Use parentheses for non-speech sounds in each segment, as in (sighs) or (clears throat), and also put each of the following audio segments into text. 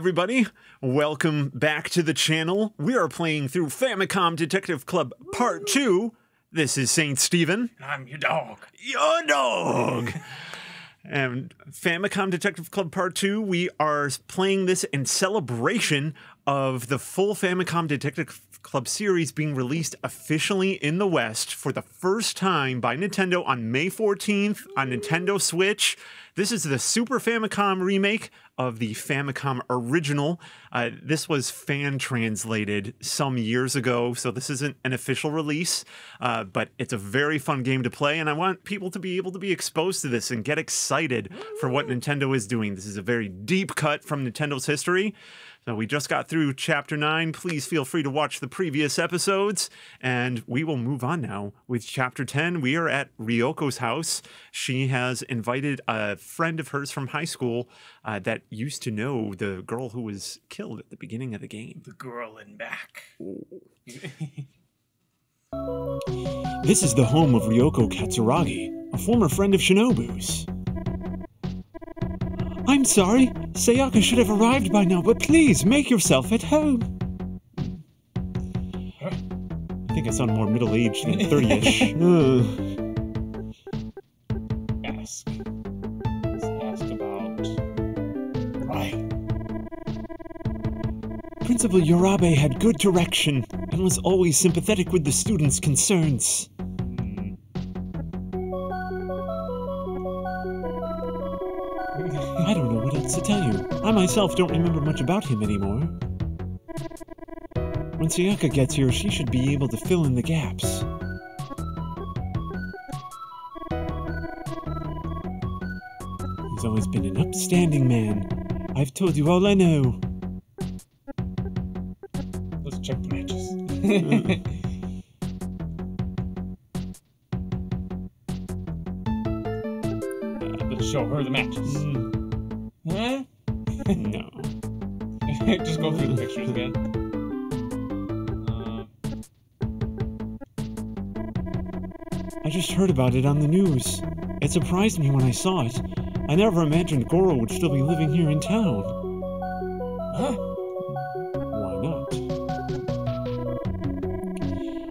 everybody. Welcome back to the channel. We are playing through Famicom Detective Club Part 2. This is Saint Stephen. I'm your dog. Your dog! and Famicom Detective Club Part 2, we are playing this in celebration of the full Famicom Detective Club series being released officially in the West for the first time by Nintendo on May 14th on Nintendo Switch. This is the Super Famicom remake of the Famicom original. Uh, this was fan translated some years ago, so this isn't an official release, uh, but it's a very fun game to play, and I want people to be able to be exposed to this and get excited for what Nintendo is doing. This is a very deep cut from Nintendo's history. So we just got through chapter nine. Please feel free to watch the previous episodes. And we will move on now with chapter 10. We are at Ryoko's house. She has invited a friend of hers from high school uh, that used to know the girl who was killed at the beginning of the game. The girl in back. This is the home of Ryoko Katsuragi, a former friend of Shinobu's. I'm sorry, Sayaka should have arrived by now, but please make yourself at home. I think I sound more middle aged than 30 ish. (laughs) Ask. Let's ask about. Right. Principal Urabe had good direction and was always sympathetic with the students' concerns. To tell you. I myself don't remember much about him anymore. When Sayaka gets here, she should be able to fill in the gaps. He's always been an upstanding man. I've told you all I know. Let's check the matches. (laughs) Uh, Let's show her the matches. Huh? (laughs) Just go through the pictures again. Uh, I just heard about it on the news. It surprised me when I saw it. I never imagined Goro would still be living here in town. huh? Why not?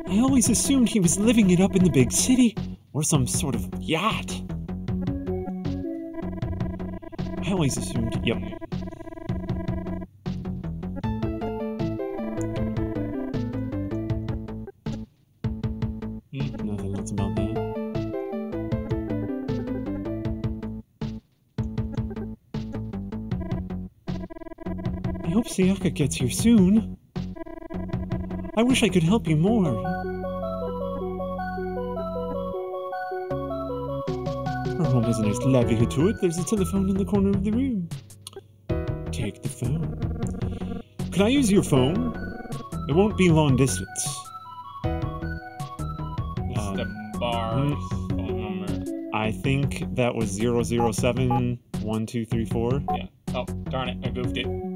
I always assumed he was living it up in the big city, or some sort of yacht. I always assumed, yep. I hope Sayaka gets here soon. I wish I could help you more. Her home has a nice livelihood to it. There's a telephone in the corner of the room. Take the phone. Could I use your phone? It won't be long distance. This Um, the bar's phone number. I think that was 007 1234. Yeah. Oh, darn it. I goofed it.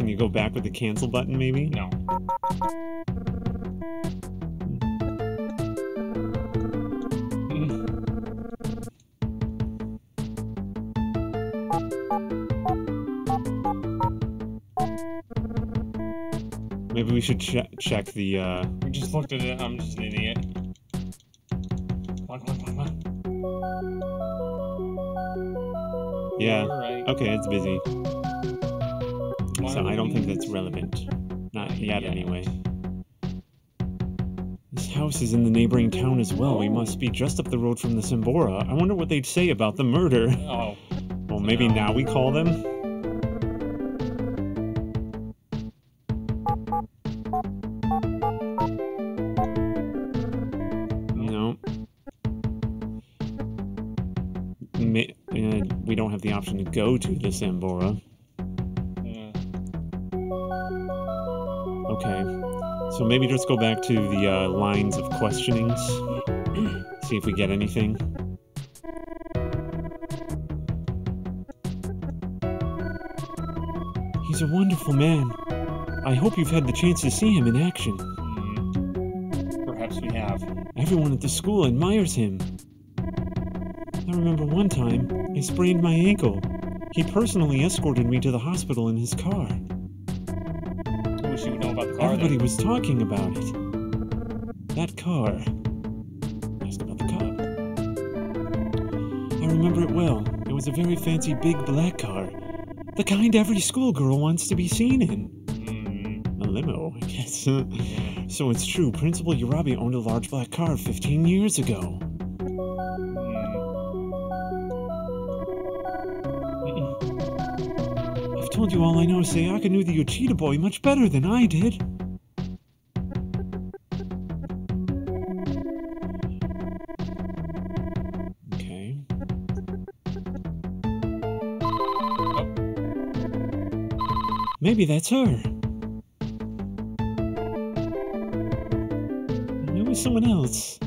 Can you go back with the cancel button maybe? No. Maybe we should che- check the uh We just looked at it. I'm just an idiot. Come on, come on, come on. Yeah. Alright. Okay, it's busy. So I don't think that's relevant. Not yet, anyway. This house is in the neighboring town as well. We must be just up the road from the Simbora. I wonder what they'd say about the murder. Oh, (laughs) Well, maybe No. now we call them? No. Uh, we don't have the option to go to the Sambora. Maybe just go back to the uh, lines of questionings. (clears throat) See if we get anything. He's a wonderful man. I hope you've had the chance to see him in action. Hmm. Perhaps we have. Everyone at the school admires him. I remember one time I sprained my ankle. He personally escorted me to the hospital in his car. I wish you would know about the car. Everybody was talking about it. That car. Ask about the cop. I remember it well. It was a very fancy big black car. The kind every schoolgirl wants to be seen in. Hmm. A limo, I guess. (laughs) so it's true, Principal Urabe owned a large black car 15 years ago. Hmm. I've told you all I know. Sayaka knew the Uchida boy much better than I did. Maybe that's her. It was someone else.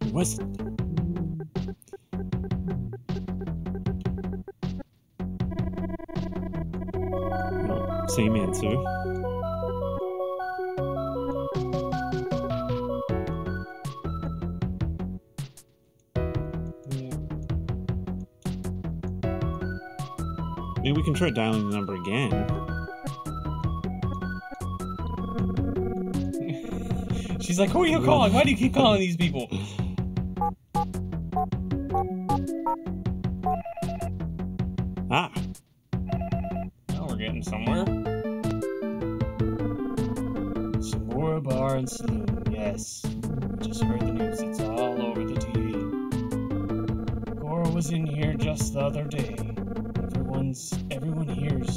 It wasn't. Same answer. Try dialing the number again. (laughs) She's like, who are you calling? Why do you keep calling these people? (laughs)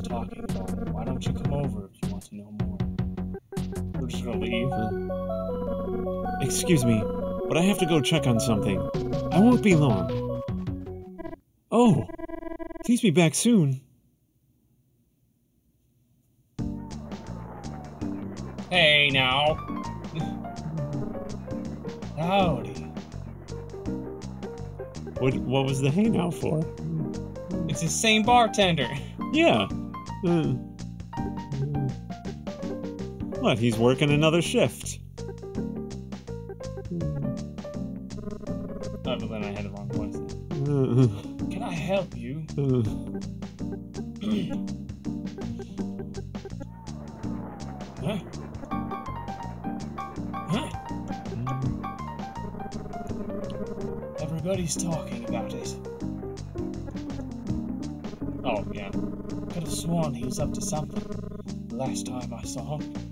talking about it. Why don't you come over if you want to know more? We're just gonna leave. excuse me, but I have to go check on something. I won't be long. Oh, please be back soon. Hey now. Howdy. What what was the hey now for? It's the same bartender. Yeah. Uh, what? He's working another shift. Oh, but then I had the wrong voice. Uh, Can I help you? uh, Huh? Huh? Everybody's talking about it. Oh, yeah. Could have sworn he was up to something. Last time I saw him.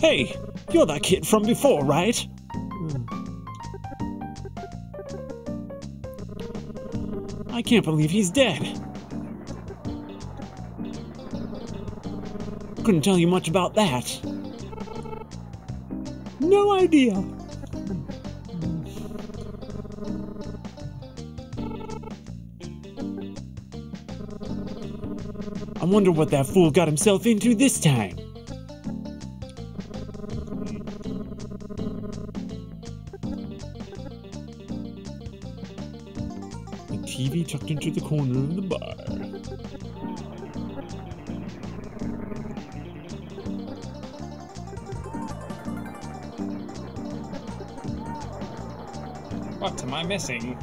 hey, you're that kid from before, right? Hmm. I can't believe he's dead. Couldn't tell you much about that. No idea. Wonder what that fool got himself into this time. The TV tucked into the corner of the bar. What am I missing?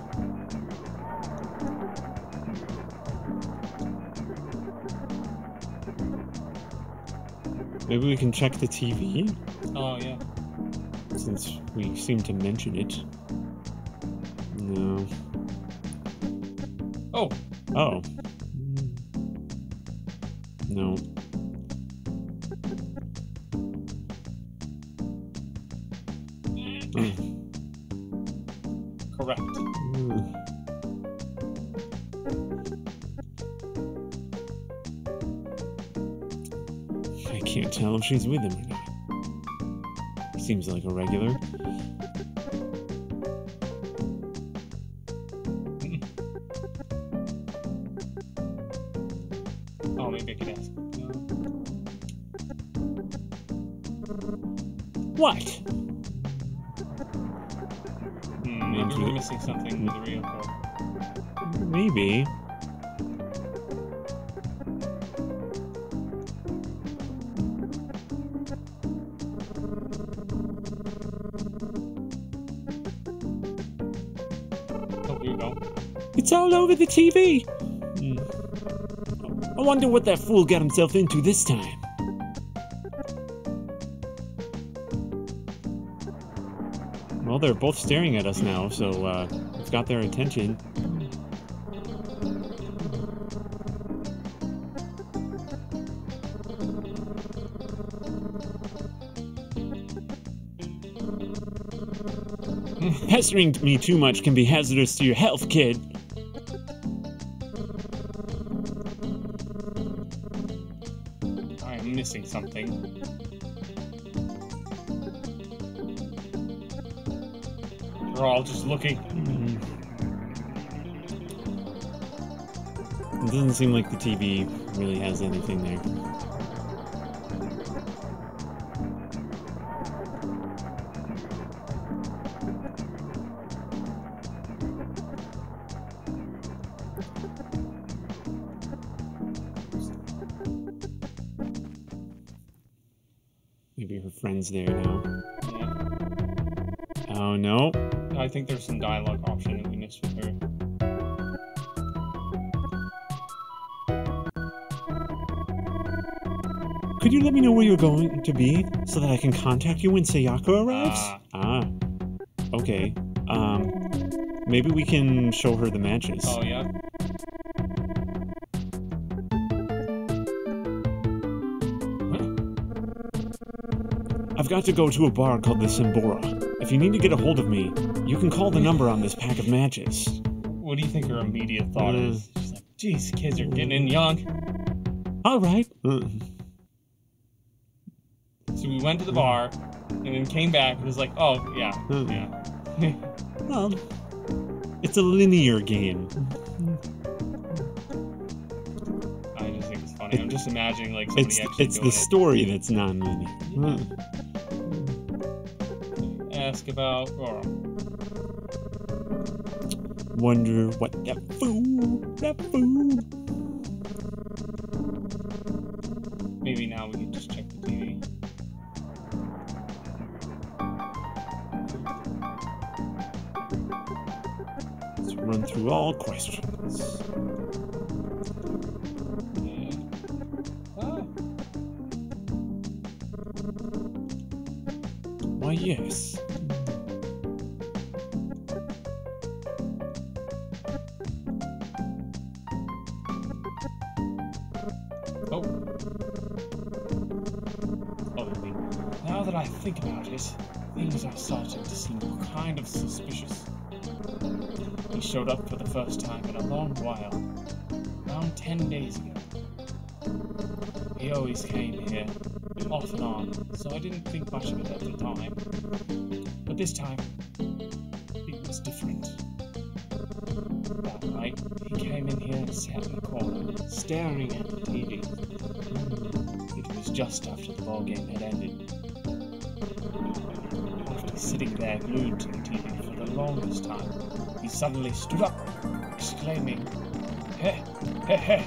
Maybe we can check the TV Oh, yeah. since we seem to mention it. No. Oh, Oh. Hmm. No. She's with him or not. Seems like a regular. (laughs) Oh, maybe I could ask. No. What? Hmm, maybe we're missing something with the real code. Maybe. All over the TV. Hmm. I wonder what that fool got himself into this time. Well, they're both staring at us now, so uh, we've got their attention. (laughs) Pestering me too much can be hazardous to your health, kid. We're all just looking. It doesn't seem like the TV really has anything there. Think there's some dialogue option that we missed with her. Could you let me know where you're going to be so that I can contact you when Sayaka arrives? Ah. ah. Okay. Um maybe we can show her the matches. Oh yeah. I've got to go to a bar called the Simbora. If you need to get a hold of me, you can call the number on this pack of matches. What do you think her immediate thought Uh. is? She's like, "Geez, kids are getting in young." All right. Uh, So we went to the bar, and then came back and was like, "Oh yeah, Hmm. yeah." (laughs) well, it's a linear game. I just think it's funny. I'm just imagining like somebody It's actually it's doing the story that's non-linear. Uh, it. Ask about. Wonder what that fool, that fool. Maybe now we can just check the TV. Let's run through all questions. Ah, Why, yes. Kind of suspicious. He showed up for the first time in a long while, around 10 days ago. He always came here, off and on, so I didn't think much of it at the time. But this time, it was different. That night, he came in here and sat in the corner, staring at the TV. Hmm, it was just after the ball game had ended. After sitting there glued to the longest time, he suddenly stood up, exclaiming, Heh, heh, heh.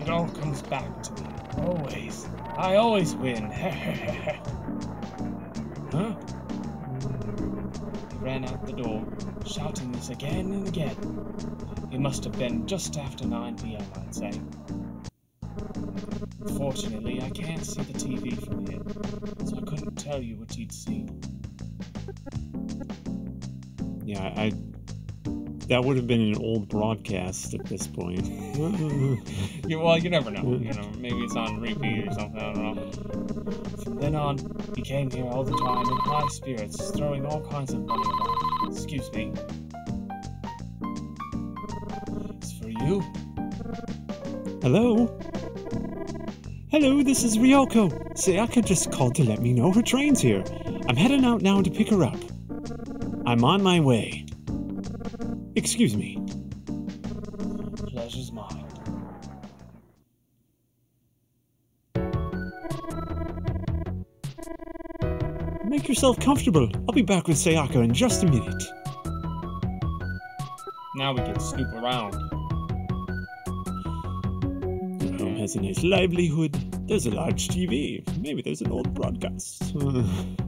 It all comes back to me. Always. I always win. (laughs) Heh, heh, heh. Huh? He ran out the door, shouting this again and again. It must have been just after 9 p.m., I'd say. Fortunately, I can't see the TV from here, so I couldn't tell you what he'd seen. Yeah, I. That would have been an old broadcast at this point. (laughs) You, well, you never know. You know, maybe it's on repeat or something. I don't know. From then on, he came here all the time in high spirits, throwing all kinds of money around. Excuse me. It's for you. Hello? Hello, this is Ryoko. Sayaka just called to let me know her train's here. I'm heading out now to pick her up. I'm on my way. Excuse me. Pleasure's mine. Make yourself comfortable. I'll be back with Sayaka in just a minute. Now we can snoop around. Your home has a nice livelihood. There's a large TV. Maybe there's an old broadcast. (laughs)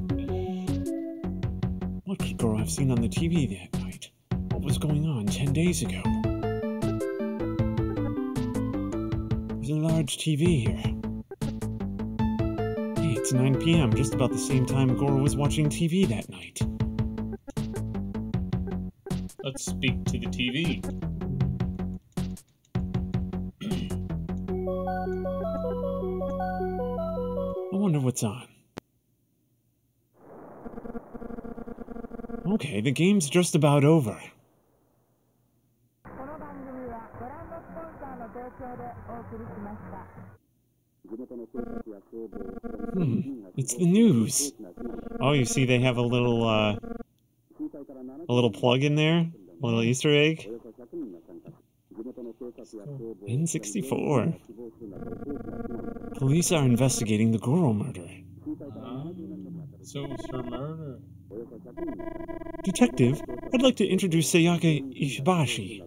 girl I've seen on the TV that night. What was going on 10 days ago? There's a large TV here. Hey, it's 9 p.m., just about the same time Goro was watching TV that night. Let's speak to the TV. I wonder what's on. Okay, the game's just about over. Hmm, it's the news. Oh, you see they have a little, uh, a little plug in there? A little Easter egg? N64. Police are investigating the Goro murder. Uh, so it's her murder. Detective, I'd like to introduce Sayaka Ishibashi.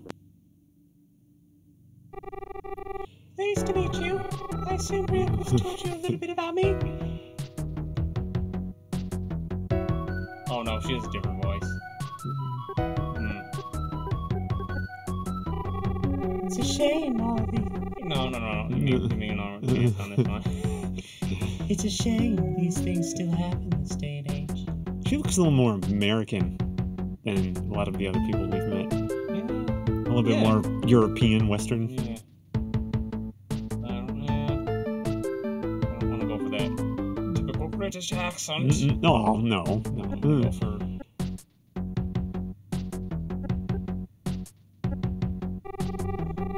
Nice to meet you. I assume Ryoko's told you a little (laughs) bit about me. Oh no, she has a different voice. Hmm. It's a shame all the. No, no, no, no. Give me, give an on this one. It's a shame these things still happen this day and age. She looks a little more American than a lot of the other people we've met. Yeah. A little bit Yeah. more European, Western. Yeah. I don't, yeah. I don't want to go for that typical British accent. Mm-mm. Oh, no, no. Mm. for.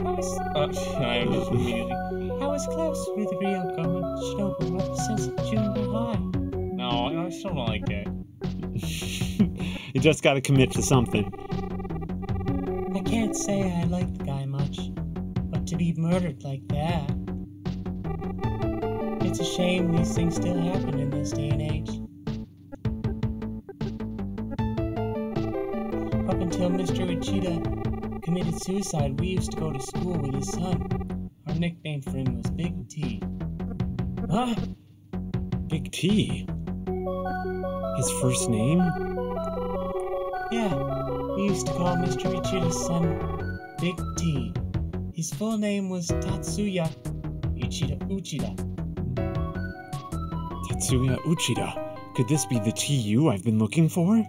I was, Uh, I just immediately. I was close with Ryoko and Shinobu ever since junior high. No, I still don't like just gotta commit to something. I can't say I like the guy much, but to be murdered like that. It's a shame these things still happen in this day and age. Up until Mr. Uchida committed suicide, we used to go to school with his son. Our nickname for him was Big T. Huh? Big T. His first name? Yeah, we used to call Mr. Ichida's son Big T. His full name was Tatsuya Ichida Uchida. Tatsuya Uchida. Could this be the TU I've been looking for?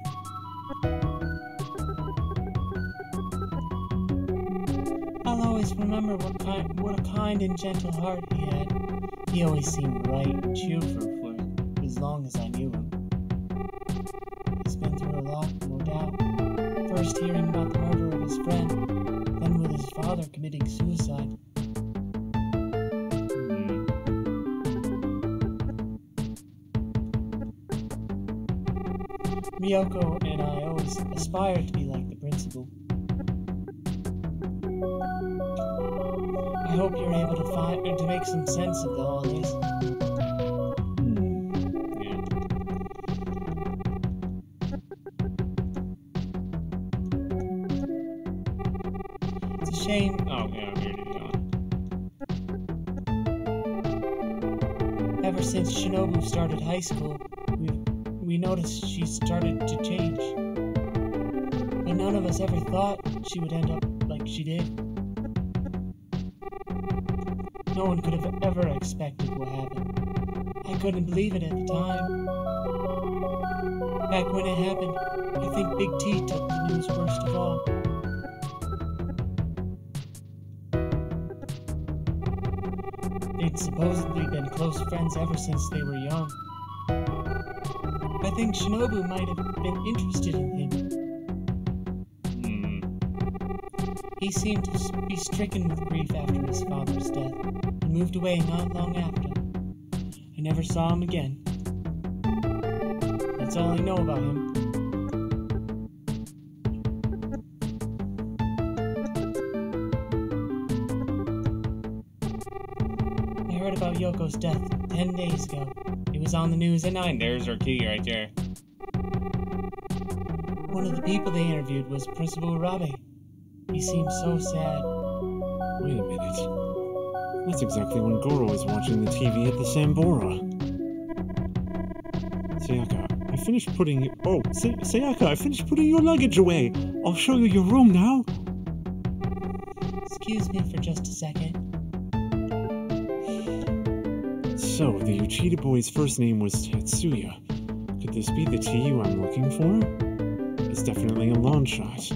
I'll always remember what kind, what a kind and gentle heart he had. He always seemed right and cheerful for as long as I knew him. First hearing about the murder of his friend, then with his father committing suicide. Miyoko and I always aspired to be like the principal. I hope you're able to find to make some sense of all this. It's Oh, yeah, we already one. Ever since Shinobu started high school, we we noticed she started to change. But none of us ever thought she would end up like she did. No one could have ever expected what happened. I couldn't believe it at the time. Back when it happened, I think Big T took the news worst of all. Supposedly been close friends ever since they were young. I think Shinobu might have been interested in him. Hmm. He seemed to be stricken with grief after his father's death and moved away not long after. I never saw him again. That's all I know about him. I Yoko's death ten days ago. It was on the news at And night. there's our key right there. One of the people they interviewed was Principal Urabe. He seemed so sad. Wait a minute. That's exactly when Goro was watching the TV at the Sambora. Sayaka, I finished putting. Oh, Say- Sayaka, I finished putting your luggage away. I'll show you your room now. Excuse me for just a second. So, the Uchida boy's first name was Tetsuya. Could this be the T I'm looking for? It's definitely a long shot.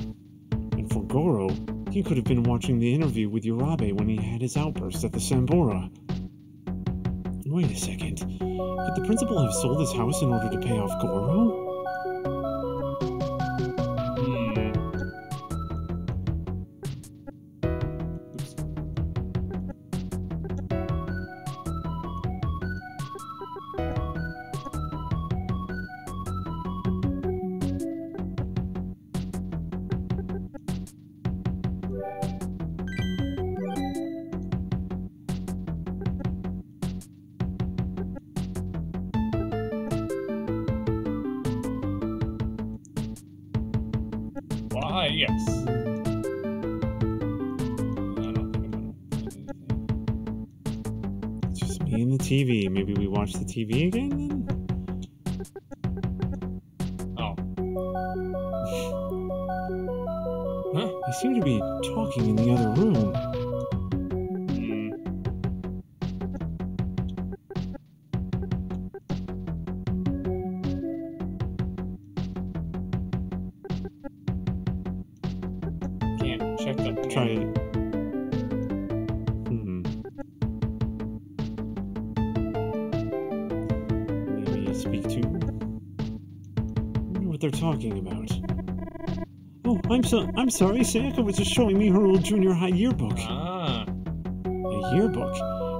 And for Goro, he could have been watching the interview with Urabe when he had his outburst at the Sambora. Wait a second. Could the principal have sold his house in order to pay off Goro? Watch the TV again then? (laughs) Oh. Huh? They seem to be talking in the other room. So I'm sorry. Sayaka was just showing me her old junior high yearbook. Ah. A yearbook.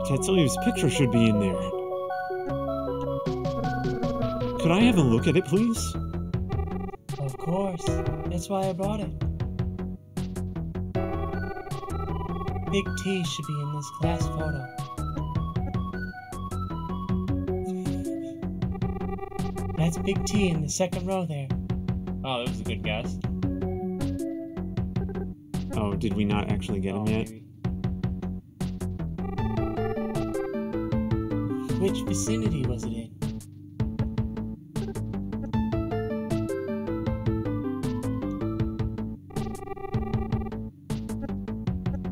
Tetsuya's picture should be in there. Could I have a look at it, please? Of course. That's why I brought it. Big T should be in this class photo. That's Big T in the second row there. Oh, that was a good guess. Oh, did we not actually get Oh, him yet? maybe. Which vicinity was it in?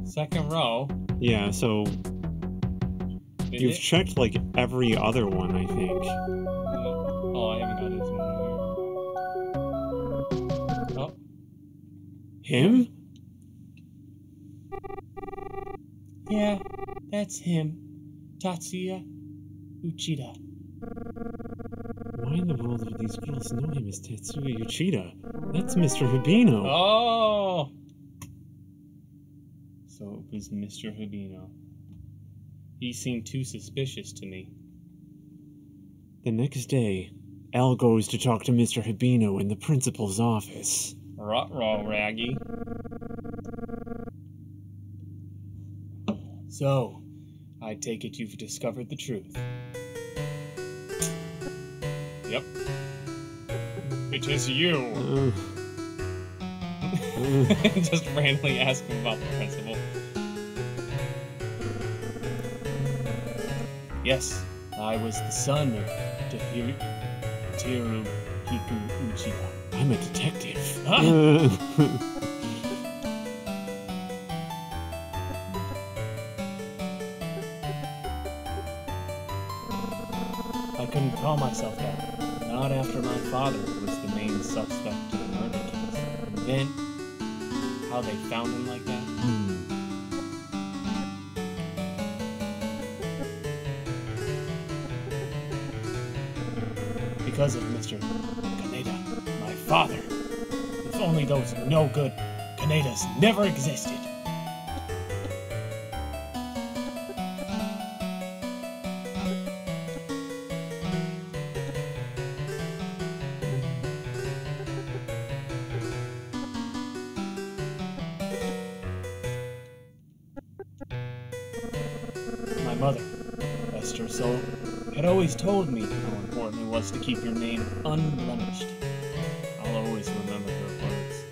Second row. Yeah, so you've it? checked like every other one, I think. Oh, oh I haven't got his one here. Oh, Him? Yeah, that's him. Tatsuya Uchida. Why in the world would these girls know him as Tatsuya Uchida? That's Mr. Hibino. Oh! So it was Mr. Hibino. He seemed too suspicious to me. The next day, Al goes to talk to Mr. Hibino in the principal's office. Ruh-roh, Raggy. So, I take it you've discovered the truth. Yep. It is you. (laughs) Just randomly ask him about the principal. Yes, I was the son of Tahiru, Hiku Uchida. I'm a detective. Huh? (laughs) call myself that. Not after my father was the main suspect in the murder case. Then, how they found him like that? hmm. Because of Mr. Kaneda, my father. If only those no good Kanedas never existed. Told me how important it was to keep your name unblemished. I'll always remember her words.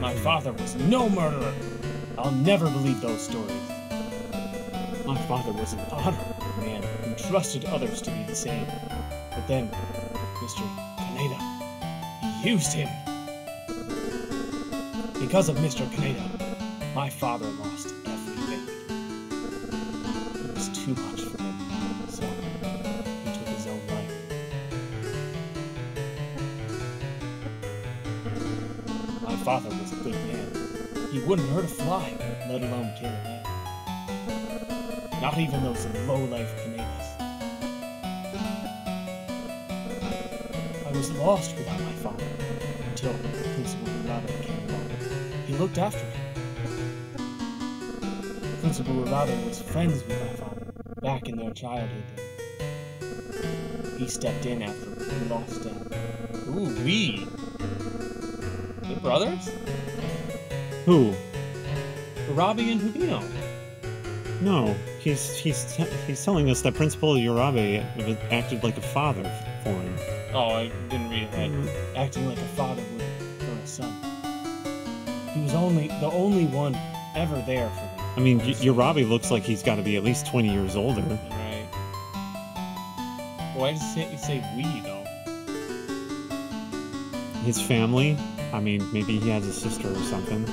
My father was no murderer. I'll never believe those stories. My father was an honorable man who trusted others to be the same. But then, Mr. Kaneda, he used him. Because of Mr. Kaneda, my father lost everything. It was too much for him, so he took his own life. My father was a good man. He wouldn't hurt a fly, let alone kill a man. Not even those low-life Kanedas. I was lost without my father until Principal Urabe came along. He looked after me. Principal Urabe was friends with my father back in their childhood. He stepped in after we lost Dad. Ooh, we. The brothers? Who? Robbie and Hubino. No, he's he's he's telling us that Principal Urabe acted like a father for him. Oh, I didn't read ahead. Mm-hmm. acting like a father would for a son. He was only the only one ever there for me. I mean, y- Urabe looks like he's got to be at least 20 years older. Right. Why does it say, it say we, though? His family, I mean, maybe he has a sister or something.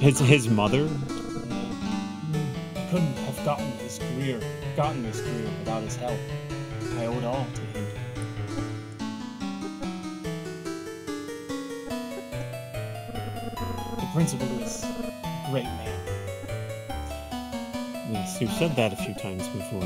His his mother, I couldn't have gotten his career, gotten this career without his help. I owe it all to him. Principal is a great man. yes, you've said that a few times before.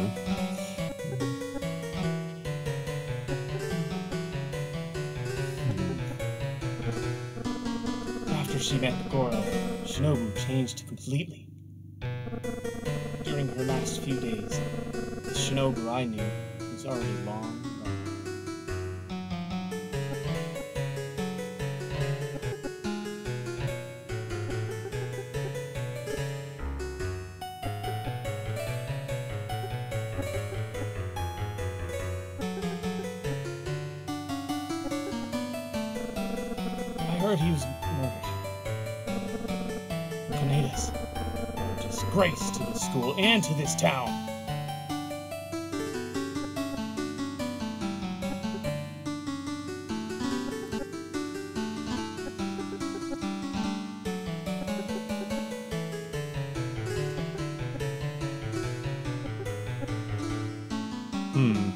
Hmm. After she met Goro, Shinobu changed completely. During her last few days, the Shinobu I knew was already long gone. Heard he was murdered. Kanedas. Disgrace to this school and to this town. Hmm.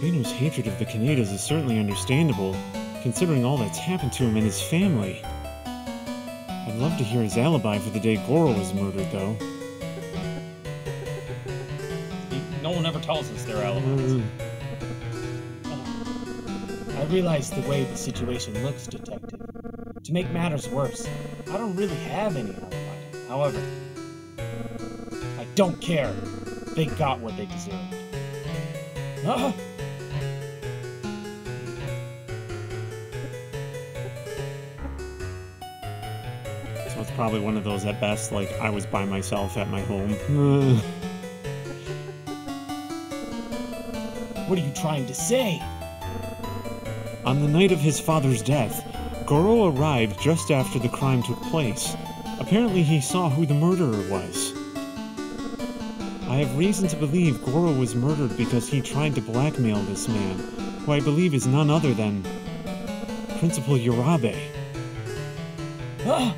Bino's hatred of the Kanedas is certainly understandable, considering all that's happened to him and his family. I'd love to hear his alibi for the day Goro was murdered, though. No one ever tells us their alibis. I realize the way the situation looks, Detective. To make matters worse, I don't really have any alibi. However, I don't care. They got what they deserved. (laughs) Ah! So probably one of those at best, like I was by myself at my home. (sighs) What are you trying to say? On the night of his father's death, Goro arrived just after the crime took place. Apparently, he saw who the murderer was. I have reason to believe Goro was murdered because he tried to blackmail this man, who I believe is none other than Principal Urabe. (gasps) Ah!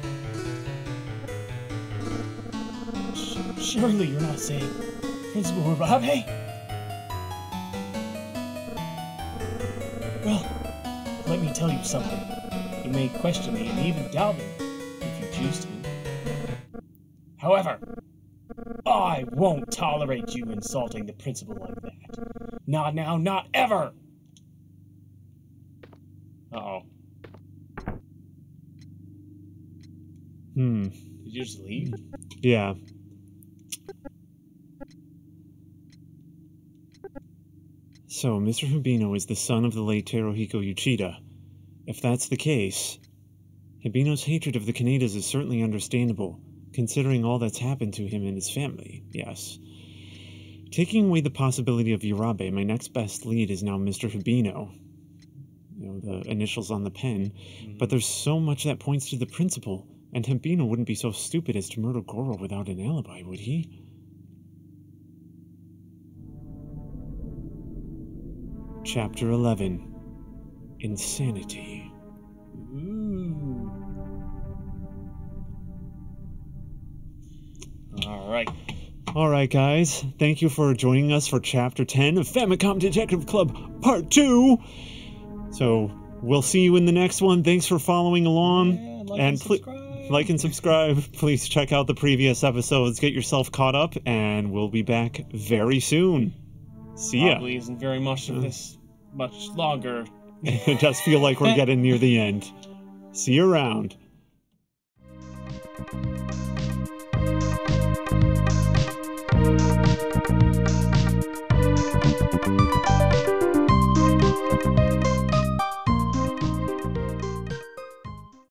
Surely you're not saying Principal Urabe? Well, let me tell you something. You may question me and even doubt me if you choose to. However, I won't tolerate you insulting the principal like that. Not now, not ever! Uh oh. Hmm. Did you just leave? Yeah. So, Mr. Hibino is the son of the late Teruhiko Uchida. If that's the case, Hibino's hatred of the Kanedas is certainly understandable, considering all that's happened to him and his family, yes. Taking away the possibility of Urabe, my next best lead is now Mr. Hibino. You know, the initials on the pen. Mm-hmm. But there's so much that points to the principal, and Hibino wouldn't be so stupid as to murder Goro without an alibi, would he? Chapter 11 Insanity. Ooh. All right. All right, guys. Thank you for joining us for Chapter 10 of Famicom Detective Club Part 2. So, we'll see you in the next one. Thanks for following along. Yeah, like and, and like and subscribe. (laughs) Please check out the previous episodes. Get yourself caught up, and we'll be back very soon. See ya. Probably isn't very much of this much longer. (laughs) it does feel like we're (laughs) getting near the end. See you around.